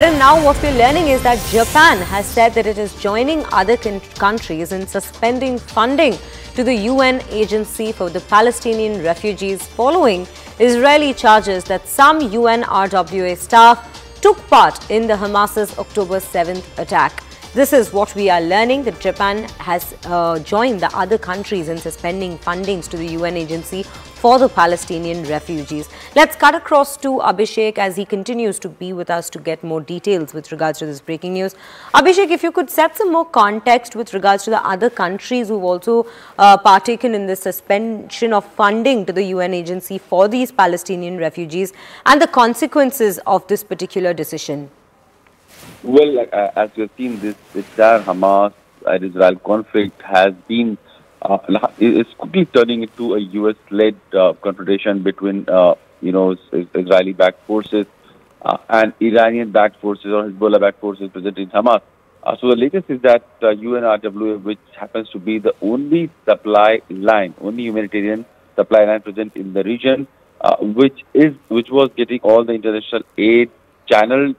And now what we're learning is that Japan has said that it is joining other countries in suspending funding to the UN agency for the Palestinian refugees following Israeli charges that some UNRWA staff took part in the Hamas's October 7th attack. This is what we are learning that Japan has uh, joined the other countries in suspending fundings to the UN agency for the Palestinian refugees. Let's cut across to Abhishek as he continues to be with us to get more details with regards to this breaking news. Abhishek, if you could set some more context with regards to the other countries who've also uh, partaken in the suspension of funding to the UN agency for these Palestinian refugees and the consequences of this particular decision. Well, uh, as have seen, this entire Hamas and Israel conflict has been uh, is quickly turning into a U.S.-led uh, confrontation between uh, you know Israeli-backed forces uh, and Iranian-backed forces or Hezbollah-backed forces present in Hamas. Uh, so the latest is that uh, UNRWA, which happens to be the only supply line, only humanitarian supply line present in the region, which is which was getting all the international aid channeled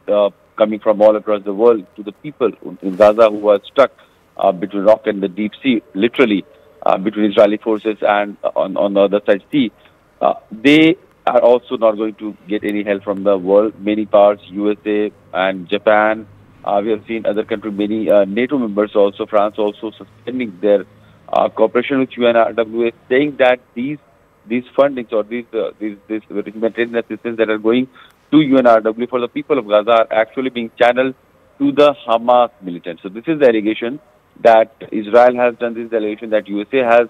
coming from all across the world to the people in Gaza who are stuck uh, between rock and the deep sea, literally uh, between Israeli forces and uh, on, on the other side sea. Uh, they are also not going to get any help from the world. Many parts, USA and Japan. Uh, we have seen other countries, many uh, NATO members also, France also suspending their cooperation with UNRWA, saying that these these fundings or these these this humanitarian assistance that are going to UNRWA for the people of Gaza are actually being channeled to the Hamas militants. So this is the allegation that Israel has done, this allegation that USA has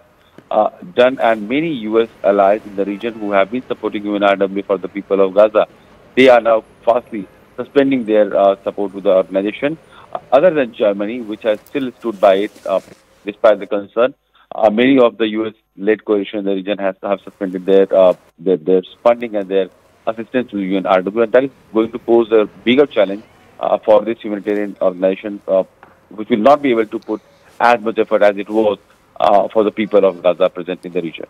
uh, done, and many US allies in the region who have been supporting UNRWA for the people of Gaza, they are now fastly suspending their uh, support to the organization. Uh, other than Germany, which has still stood by it uh, despite the concern, uh, many of the US-led coalition in the region has have suspended their, uh, their, their funding and their assistance to UNRWA, and that is going to pose a bigger challenge uh, for this humanitarian organization, uh, which will not be able to put as much effort as it was uh, for the people of Gaza present in the region.